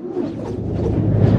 う